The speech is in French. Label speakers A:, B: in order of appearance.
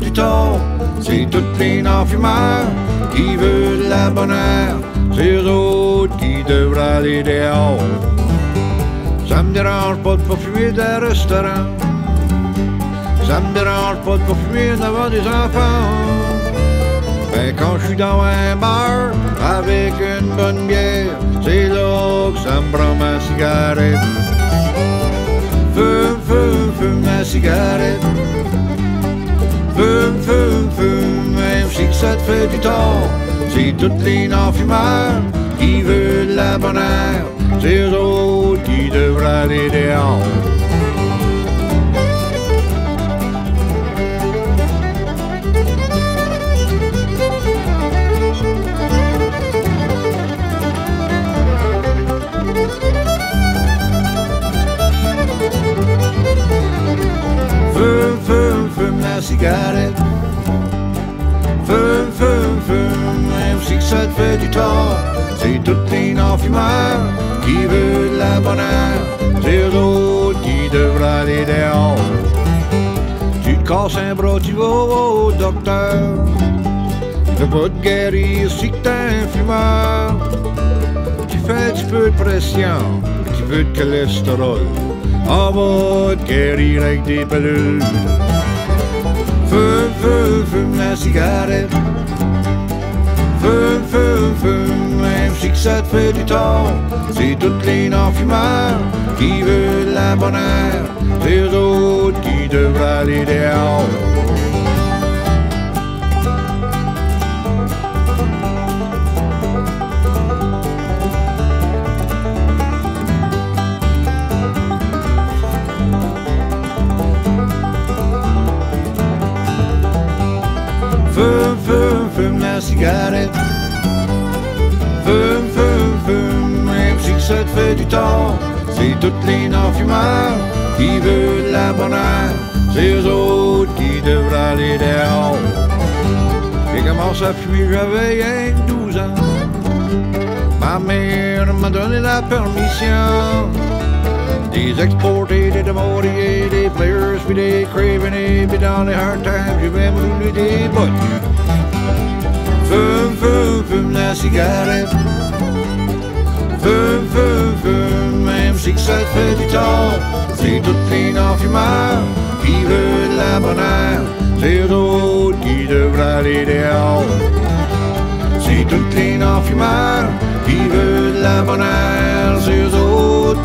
A: du tort. C'est toutes les non-fumeurs qui veulent la bonne heure. C'est eux autres qui devraient aller dehors. Ça me dérange pas de pas fumer d'un restaurant. Ça me dérange pas de pas fumer devant des enfants. Ben quand je suis dans un bar avec une bonne bière, c'est là que ça me prend ma cigarette. Fume, fume, fume ma cigarette. Fume, fume, fume, même si ça te fait du tort. C'est toutes les non-fumeurs qui veulent la bonne heure. C'est eux autres qui devraient aller dehors. Fume, fume, fume la cigarette. Fume, fume, fume, même si que ça te fait du qui veulent la bonne heure. C'est eux autres qui devraient aller dehors. Tu te casses un bras, tu vas au docteur. Veut pas te guérir si t'es un fumeur. Tu fais un petit peu de pression, un petit peu de cholestérol. On va te guérir avec des pilules. Fume, fume, fume la cigarette. Ça te fait du tort. C'est toutes les non-fumeurs qui veulent la bonne heure. C'est eux autres qui devraient aller dehors. Fume, fume, fume la cigarette. Du. C'est toutes les non-fumeurs qui veulent la bonne heure. C'est eux autres qui devraient aller dehors. J'ai commencé à fumer, j'avais rien que 12 ans. Ma mère m'a donné la permission. Des exportés, des démoriers, des players, puis des cravenés, puis dans les hard times, j'ai même voulu des bottes. Fume, fume, fume la cigarette. Ça fait du tort. C'est toutes les non-fumeurs qui veulent la bonne heure. C'est eux qui devraient aller dehors. C'est toutes les non-fumeurs qui veulent la bonne. C'est eux autres